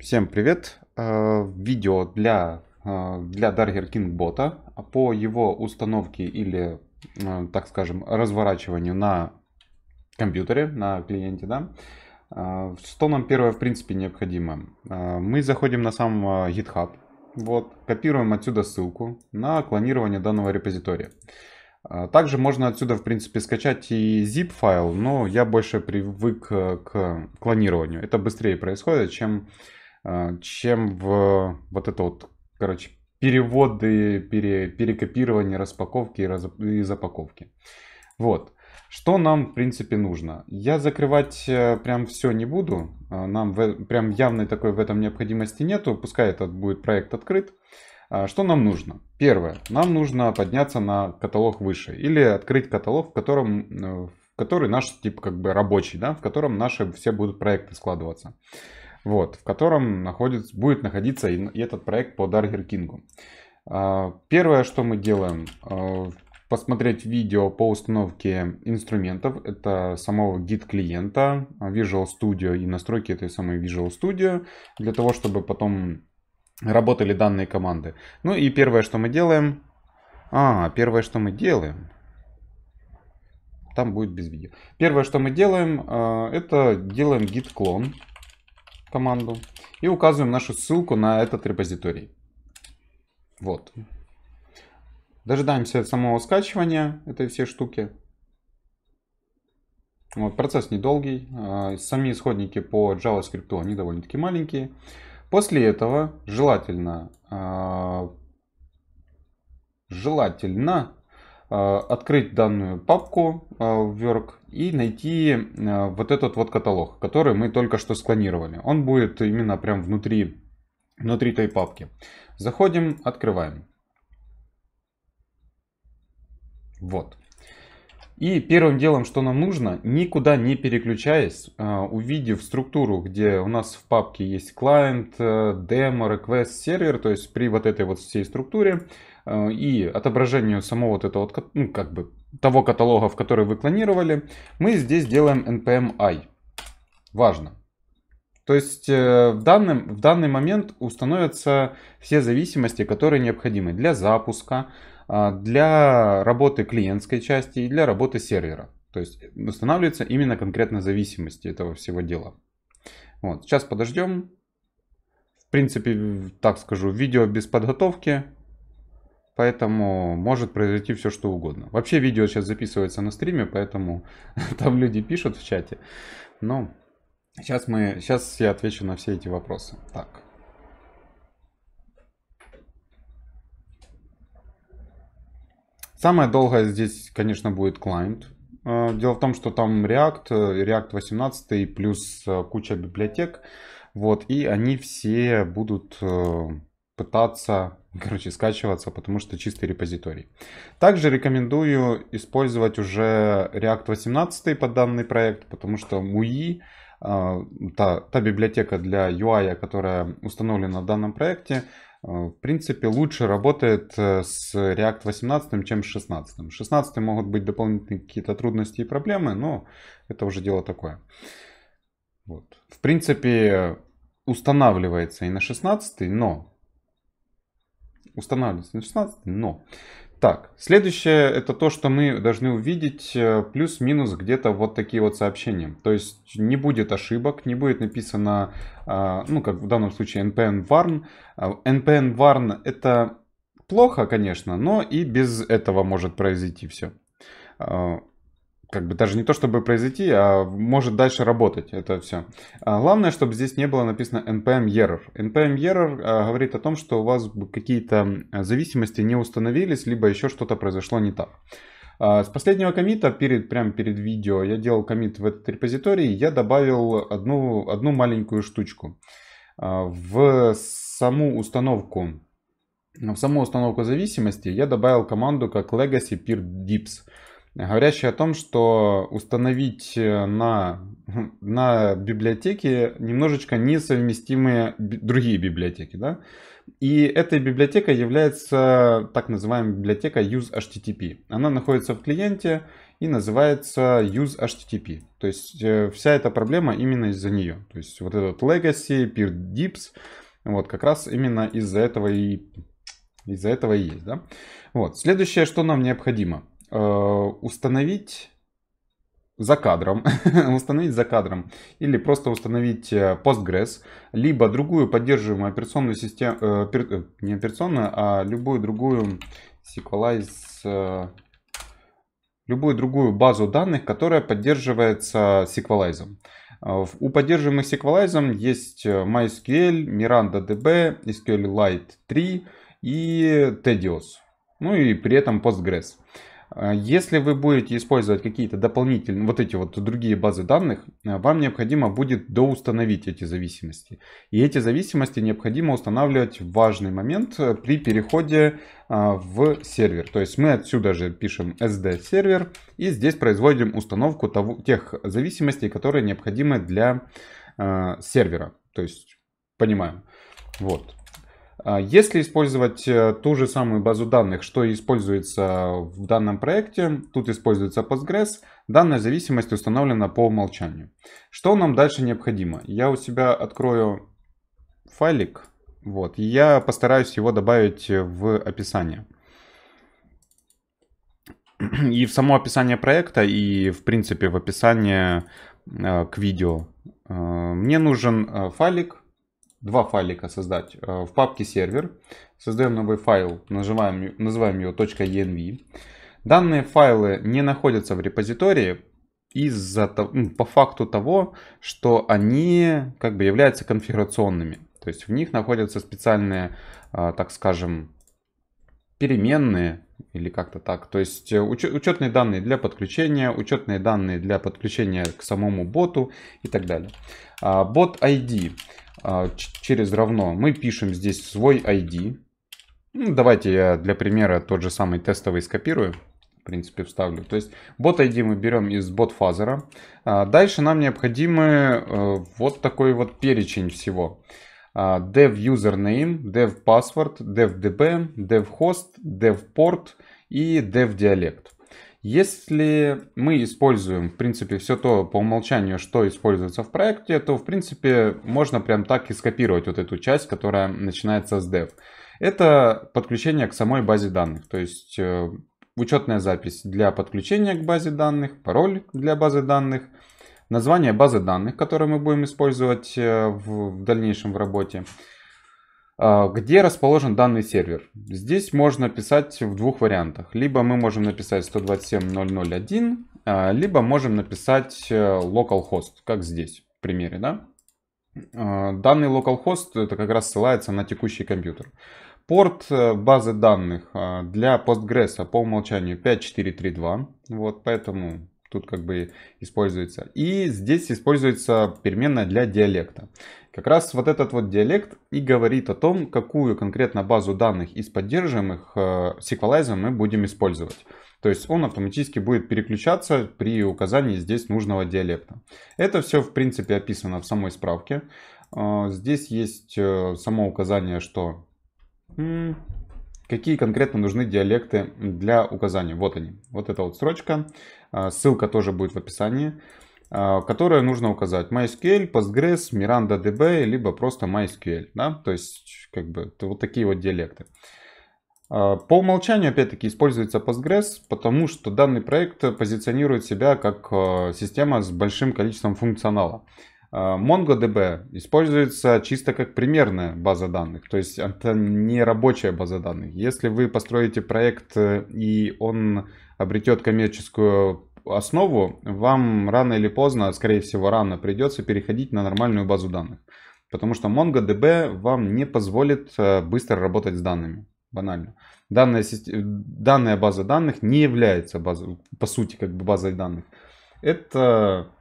Всем привет! Э, Видео для, э, для Darger King бота по его установке или, э, так скажем, разворачиванию на компьютере, на клиенте. Да? Что нам первое в принципе необходимо? Мы заходим на сам GitHub, вот, копируем отсюда ссылку на клонирование данного репозитория. Также можно отсюда, в принципе, скачать и zip файл, но я больше привык к клонированию. Это быстрее происходит, чем, чем в вот это вот, короче, переводы, пере, перекопирование, распаковки и, раз, и запаковки. Вот. Что нам, в принципе, нужно? Я закрывать э, прям все не буду. А, Нам в- прям явной такой в этом необходимости нету. Пускай этот будет проект открыт. А, Что нам нужно? Первое. Нам нужно подняться на каталог выше. Или открыть каталог, в котором э, в который наш тип как бы рабочий, да, в котором наши все будут проекты складываться. Вот, в котором находится, будет находиться и и этот проект по King. А, Первое, что мы делаем, э, посмотреть видео по установке инструментов. Это самого гид клиента, Visual Studio и настройки этой самой Visual Studio. Для того, чтобы потом работали данные команды. Ну и первое, что мы делаем... А, первое, что мы делаем... Там будет без видео. Первое, что мы делаем, э, это делаем git clone команду и указываем нашу ссылку на этот репозиторий. Вот. Дожидаемся самого скачивания этой всей штуки. Вот, процесс недолгий. А, Сами исходники по JavaScript они довольно-таки маленькие. После этого желательно, а, желательно открыть данную папку а, в Work и найти а, вот этот вот каталог, который мы только что склонировали. Он будет именно прям внутри, внутри той папки. Заходим, открываем. Вот. И первым делом, что нам нужно, никуда не переключаясь, увидев структуру, где у нас в папке есть client, э, demo, request, сервер, то есть при вот этой вот всей структуре э, и отображению самого вот этого, ну, как бы, того каталога, в который вы клонировали, мы здесь делаем npm i. Важно. То есть э, в, данном, в данный момент установятся все зависимости, которые необходимы для запуска, а, для работы клиентской части и для работы сервера. То есть устанавливаются именно конкретно зависимости этого всего дела. Вот, сейчас подождем. В принципе, так скажу, видео без подготовки. Поэтому может произойти все что угодно. Вообще видео сейчас записывается на стриме, поэтому там люди пишут в чате. Но сейчас, мы, сейчас я отвечу на все эти вопросы. Так. Самое долгое здесь, конечно, будет client. Э, Дело в том, что там React, э, React 18 плюс э, куча библиотек. Вот, и они все будут пытаться, короче, скачиваться, потому что чистый репозиторий. Также рекомендую использовать уже React 18 под данный проект, потому что MUI, э, та, та библиотека для UI, которая установлена в данном проекте, э, в принципе, лучше работает э, с React 18, чем с 16. С 16 могут быть дополнительные какие-то трудности и проблемы, но это уже дело такое. Вот. В принципе, устанавливается и на 16, но... Устанавливается на 16, но... Так, следующее это то, что мы должны увидеть э, плюс-минус где-то вот такие вот сообщения. То есть не будет ошибок, не будет написано, а, ну как в данном случае npm warn. А, npm warn это плохо, конечно, но и без этого может произойти все. Как бы даже не то, чтобы произойти, а может дальше работать это все. Главное, чтобы здесь не было написано npm error. npm error а, говорит о том, что у вас какие-то зависимости не установились, либо еще что-то произошло не так. А, С последнего комита, перед, прямо перед видео, я делал комит в этот репозиторий, я добавил одну, одну маленькую штучку. А, В саму установку, в саму установку зависимости я добавил команду как legacy peer dips, говорящая о том, что установить на, на библиотеке немножечко несовместимые другие библиотеки. Да? И этой библиотекой является так называемая библиотека use HTTP. Она находится в клиенте и называется use HTTP. То есть э, вся эта проблема именно из-за нее. То есть вот этот legacy, peer dips, вот как раз именно из-за этого и из-за этого и есть, да. Вот. Следующее, что нам необходимо. Э, установить за кадром, установить за кадром или просто установить э, Postgres, либо другую поддерживаемую операционную систему, э, не операционную, а любую другую SQLize, любую другую базу данных, которая поддерживается SQLize. У поддерживаемых SQLize есть MySQL, MirandaDB, SQLite 3 и Tedios. Ну и при этом Postgres. А, если вы будете использовать какие-то дополнительные, вот эти вот другие базы данных, а, вам необходимо будет доустановить эти зависимости. И эти зависимости необходимо устанавливать в важный момент э, при переходе а, в сервер. То есть мы отсюда же пишем SD сервер и здесь производим установку того, тех зависимостей, которые необходимы для сервера. То есть понимаем. Вот. А если использовать э, ту же самую базу данных, что используется в данном проекте, тут используется Postgres, данная зависимость установлена по умолчанию. Что нам дальше необходимо? Я у себя открою файлик, вот, и я постараюсь его добавить в описание. И в само описание проекта, и в принципе в описание э, к видео. Э, мне нужен файлик два файлика создать э, в папке сервер. Создаем новый файл, называем, называем его .env. Данные файлы не находятся в репозитории из-за по факту того, что они как бы являются конфигурационными. То есть в них находятся специальные, э, так скажем, переменные или как-то так. То есть э, учетные данные для подключения, учетные данные для подключения к самому боту и так далее. А, бот ID. А, через равно мы пишем здесь свой ID. Ну, давайте я для примера тот же самый тестовый скопирую. В принципе, вставлю. То есть бот ID мы берем из бот фазера. А, дальше нам необходимы э, вот такой вот перечень всего. А, dev username, dev password, dev db, dev host, dev port и dev dialect. Если мы используем, в принципе, все то по умолчанию, что используется в проекте, то, в принципе, можно прям так и скопировать вот эту часть, которая начинается с dev. Это подключение к самой базе данных, то есть э, учетная запись для подключения к базе данных, пароль для базы данных, название базы данных, которую мы будем использовать э, в дальнейшем в работе, где расположен данный сервер? Здесь можно писать в двух вариантах. Либо мы можем написать 127.0.0.1, а, либо можем написать э, localhost, как здесь в примере. Да? А, данный localhost это как раз ссылается на текущий компьютер. Порт э, базы данных для Postgres по умолчанию 5432. Вот, поэтому тут как бы используется. И здесь используется переменная для диалекта. Как раз вот этот вот диалект и говорит о том, какую конкретно базу данных из поддерживаемых э, мы будем использовать. То есть он автоматически будет переключаться при указании здесь нужного диалекта. Это все в принципе описано в самой справке. Э, здесь есть э, само указание, что какие конкретно нужны диалекты для указания. Вот они. Вот эта вот строчка. Ссылка тоже будет в описании. А, которые нужно указать. MySQL, Postgres, MirandaDB, либо просто MySQL. Да? То есть, как бы, вот такие вот диалекты. А, по умолчанию, опять-таки, используется Postgres, потому что данный проект позиционирует себя как а, система с большим количеством функционала. MongoDB используется чисто как примерная база данных, то есть это не рабочая база данных. Если вы построите проект э, и он обретет коммерческую основу, вам рано или поздно, скорее всего рано, придется переходить на нормальную базу данных. Потому что MongoDB вам не позволит э, быстро работать с данными. Банально. Данная, данная база данных не является базой, по сути как бы базой данных. Это,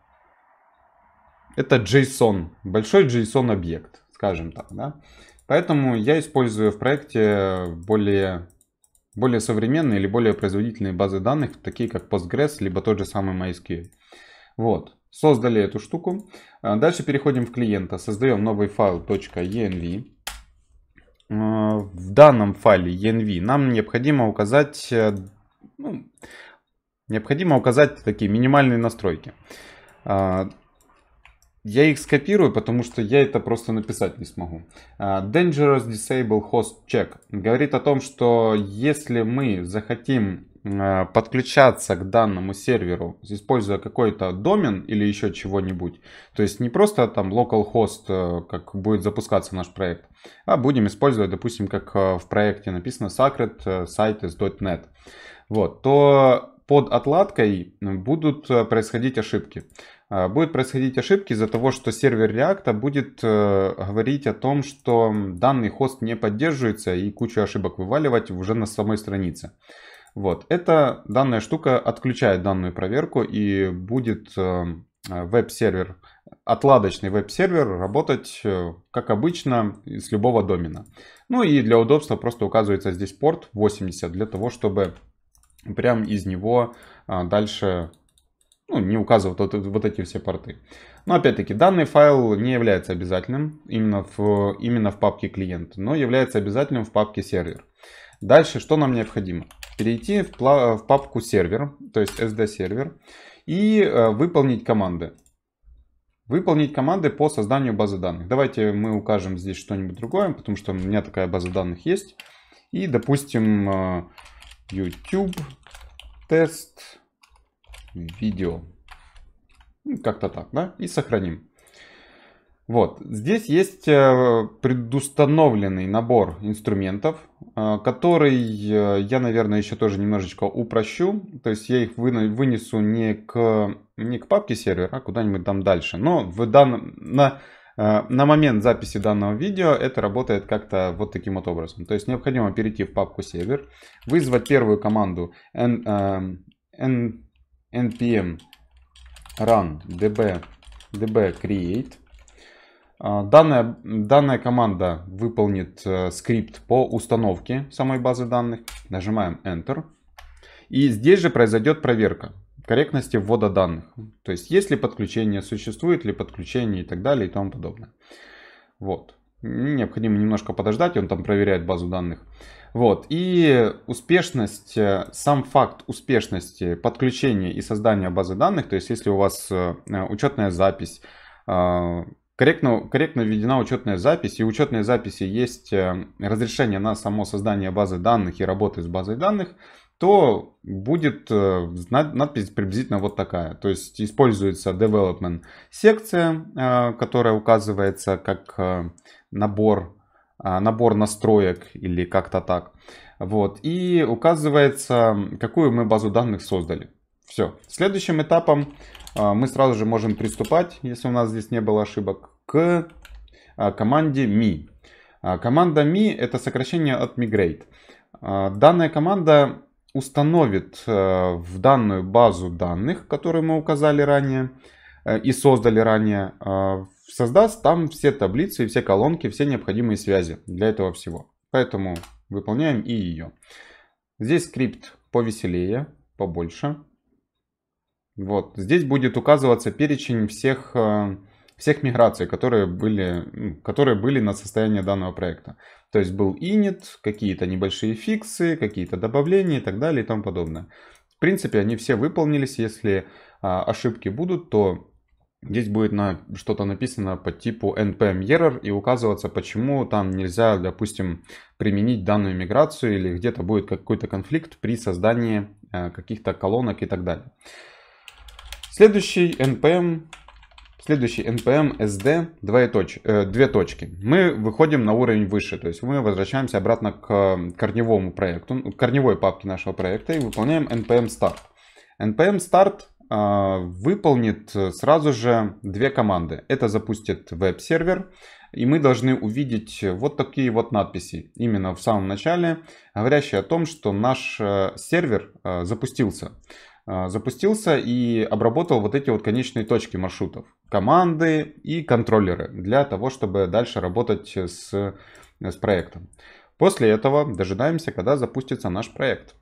это JSON, большой JSON объект, скажем так. Да? Поэтому я использую в проекте более более современные или более производительные базы данных, такие как Postgres, либо тот же самый MySQL. Вот, создали эту штуку. А, дальше переходим в клиента, создаем новый файл .env. А, в данном файле env нам необходимо указать, э, ну, необходимо указать такие минимальные настройки. Я их скопирую, потому что я это просто написать не смогу. А, Dangerous Disable Host Check говорит о том, что если мы захотим а, подключаться к данному серверу, используя какой-то домен или еще чего-нибудь, то есть не просто там localhost, э, как будет запускаться наш проект, а будем использовать, допустим, как э, в проекте написано sacred э, sites.net, вот, то под отладкой будут происходить ошибки. А, будет происходить ошибки из-за того, что сервер React будет э, говорить о том, что данный хост не поддерживается и кучу ошибок вываливать уже на самой странице. Вот. Эта данная штука отключает данную проверку и будет э, веб-сервер, отладочный веб-сервер работать э, как обычно с любого домена. Ну и для удобства просто указывается здесь порт 80 для того, чтобы прям из него дальше ну, не указывают вот, вот эти все порты. Но опять-таки, данный файл не является обязательным именно в, именно в папке клиент, но является обязательным в папке сервер. Дальше, что нам необходимо? Перейти в, в папку сервер, то есть cd server, и э, выполнить команды. Выполнить команды по созданию базы данных. Давайте мы укажем здесь что-нибудь другое, потому что у меня такая база данных есть. И, допустим, э, YouTube тест видео. Ну, как-то так, да? И сохраним. Вот, здесь есть э, предустановленный набор инструментов, э, который я, наверное, еще тоже немножечко упрощу. То есть я их вынесу не к, не к папке сервера, а куда-нибудь там дальше. Но в данном, на, э, на момент записи данного видео это работает как-то вот таким вот образом. То есть необходимо перейти в папку сервер, вызвать первую команду n, n npm run db, db create. А, данная, данная команда выполнит э, скрипт по установке самой базы данных. Нажимаем Enter. И здесь же произойдет проверка корректности ввода данных. То есть, есть ли подключение, существует ли подключение и так далее и тому подобное. Вот. Необходимо немножко подождать, он там проверяет базу данных. Вот. И успешность, э, сам факт успешности подключения и создания базы данных, то есть если у вас э, учетная запись, э, корректно, корректно введена учетная запись, и учетной записи есть разрешение на само создание базы данных и работы с базой данных, то будет надпись приблизительно вот такая. То есть используется development секция, которая указывается как набор набор настроек или как-то так. Вот. И указывается, какую мы базу данных создали. Все. Следующим этапом а, мы сразу же можем приступать, если у нас здесь не было ошибок, к а, команде mi. Команда mi это сокращение от migrate. Данная команда установит в данную базу данных, которую мы указали ранее э, и создали ранее, создаст там все таблицы, все колонки, все необходимые связи для этого всего. Поэтому выполняем и ее. Здесь скрипт повеселее, побольше. Вот. Здесь будет указываться перечень всех, э, всех миграций, которые были, ну, которые были на состояние данного проекта. То есть был init, какие-то небольшие фиксы, какие-то добавления и так далее и тому подобное. В принципе, они все выполнились. Если а, ошибки будут, то Здесь будет на, что-то написано по типу npm error и указываться, почему там нельзя, допустим, применить данную миграцию или где-то будет какой-то конфликт при создании э, каких-то колонок и так далее. Следующий npm, следующий npm sd двоеточ, э, две точки. Мы выходим на уровень выше, то есть мы возвращаемся обратно к корневому проекту, к корневой папке нашего проекта и выполняем npm start. npm start выполнит сразу же две команды. Это запустит веб-сервер, и мы должны увидеть вот такие вот надписи именно в самом начале, говорящие о том, что наш э, сервер э, запустился. Э, запустился и обработал вот эти вот конечные точки маршрутов, команды и контроллеры для того, чтобы дальше работать с, с проектом. После этого дожидаемся, когда запустится наш проект.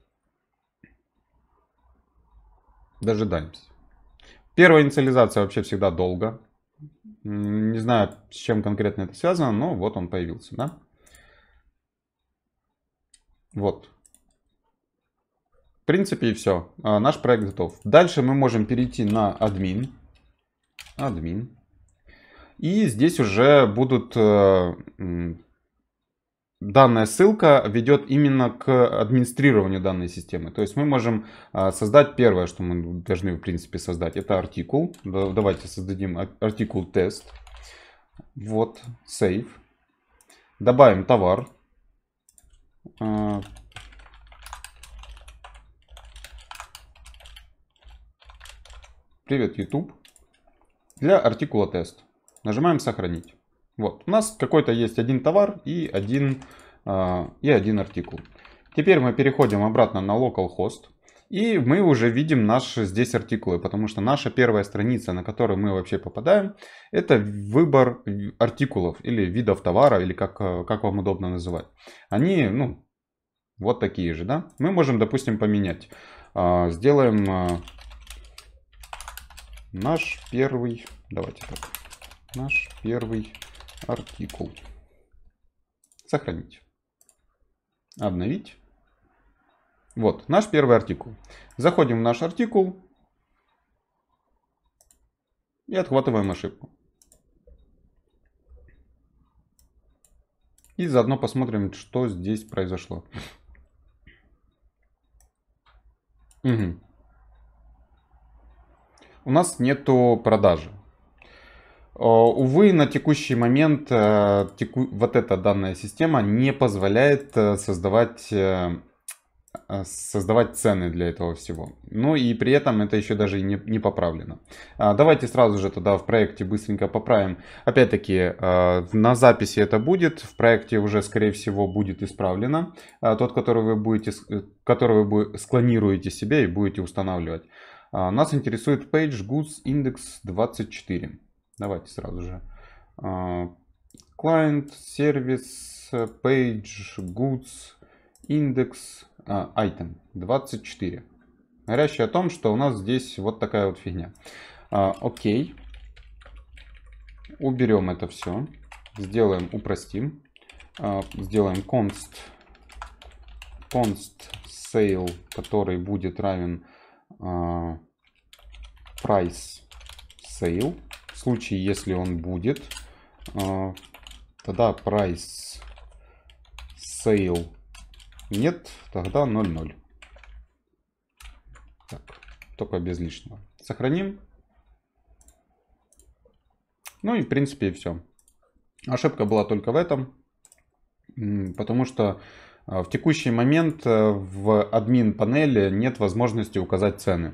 Дожидаемся. Первая инициализация вообще всегда долго. Не знаю, с чем конкретно это связано, но вот он появился, да? Вот. принципе и все. Наш проект готов. Дальше мы можем перейти на админ. Админ. И здесь уже будут э, данная ссылка ведет именно к администрированию данной системы. То есть мы можем а, создать первое, что мы должны в принципе создать, это артикул. Давайте создадим артикул тест. Вот, save. Добавим товар. А, привет, YouTube. Для артикула тест. Нажимаем сохранить. Вот, у нас какой-то есть один товар и один, э, и один артикул. Теперь мы переходим обратно на localhost. И мы уже видим наши здесь артикулы, потому что наша первая страница, на которую мы вообще попадаем, это выбор артикулов или видов товара, или как, как вам удобно называть. Они, ну, вот такие же, да? Мы можем, допустим, поменять. А, сделаем а, наш первый, давайте так, наш первый артикул. Сохранить. Обновить. Вот, наш первый артикул. Заходим в наш артикул и отхватываем ошибку. И заодно посмотрим, что здесь произошло. Угу. У нас нету продажи. Э, увы, на текущий момент э, теку... вот эта данная система не позволяет э, создавать, создавать цены для этого всего. Ну и при этом это еще даже не, не поправлено. А, давайте сразу же тогда в проекте быстренько поправим. Опять-таки, на записи это будет, в проекте уже скорее всего будет исправлено. Тот, который вы, будете, который вы склонируете себе и будете устанавливать. А, нас интересует Page Goods Index 24. Давайте сразу же. А, client, сервис, page, goods, индекс, а, item 24. Говорящий о том, что у нас здесь вот такая вот фигня. А, окей. Уберем это все. Сделаем, упростим. Сделаем const, const sale, который будет равен price sale случае, если он будет, а, тогда price sale нет, тогда 0,0. Так, только без лишнего. Сохраним. Ну и в принципе все. Ошибка была только в этом, потому что а, в текущий момент э, в админ панели нет возможности указать цены.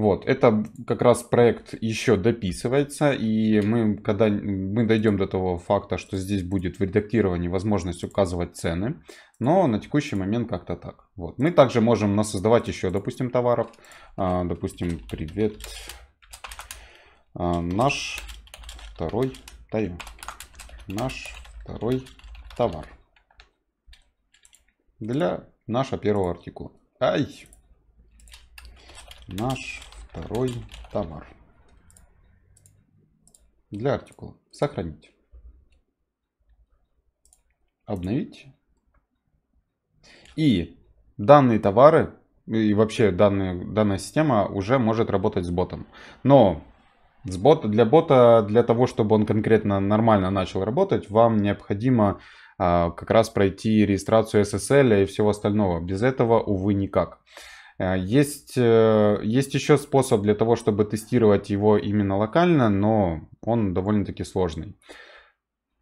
Вот, это как раз проект еще дописывается, и мы, когда мы дойдем до того факта, что здесь будет в редактировании возможность указывать цены, но на текущий момент как-то так. Вот. Мы также можем насоздавать еще, допустим, товаров. А, допустим, привет, а, наш второй, даю, наш второй товар для нашего первого артикула. Ай, наш второй товар. Для артикула. Сохранить. Обновить. И данные товары и вообще данные, данная система уже может работать с ботом. Но с бот, для бота, для того, чтобы он конкретно нормально начал работать, вам необходимо а, как раз пройти регистрацию SSL и всего остального. Без этого, увы, никак. Э, есть, э, есть еще способ для того, чтобы тестировать его именно локально, но он довольно-таки сложный.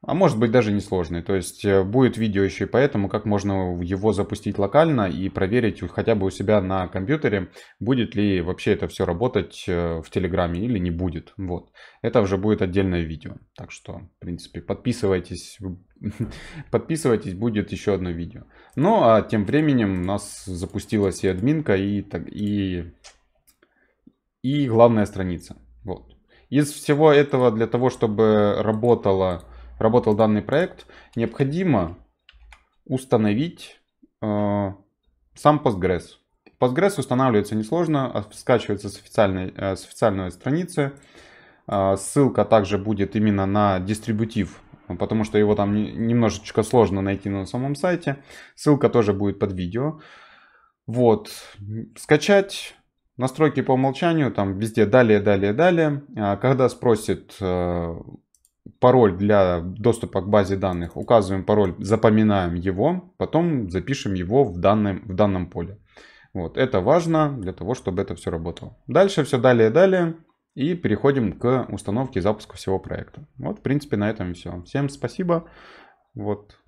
А может быть даже не сложный. То есть э, будет видео еще и поэтому, как можно его запустить локально и проверить хотя бы у себя на компьютере, будет ли вообще это все работать в Телеграме или не будет. Вот. Это уже будет отдельное видео. Так что, в принципе, подписывайтесь. Подписывайтесь, будет еще одно видео. Ну, а тем временем у нас запустилась и админка, и, и, и главная страница. Вот. Из всего этого, для того, чтобы работала, работал данный проект, необходимо установить э, сам Postgres. Postgres устанавливается несложно, а скачивается с, официальной, э, с официальной страницы. Э, ссылка также будет именно на дистрибутив потому что его там немножечко сложно найти на самом сайте. Ссылка тоже будет под видео. Вот. Скачать настройки по умолчанию, там везде далее, далее, далее. А когда спросит э, пароль для доступа к базе данных, указываем пароль, запоминаем его, потом запишем его в данном, в данном поле. Вот, это важно для того, чтобы это все работало. Дальше все далее, далее. И переходим к установке и запуску всего проекта. Вот, в принципе, на этом все. Всем спасибо. Вот.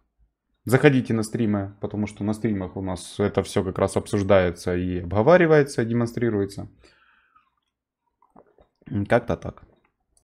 Заходите на стримы, потому что на стримах у нас это все как раз обсуждается и обговаривается, демонстрируется. Как-то так.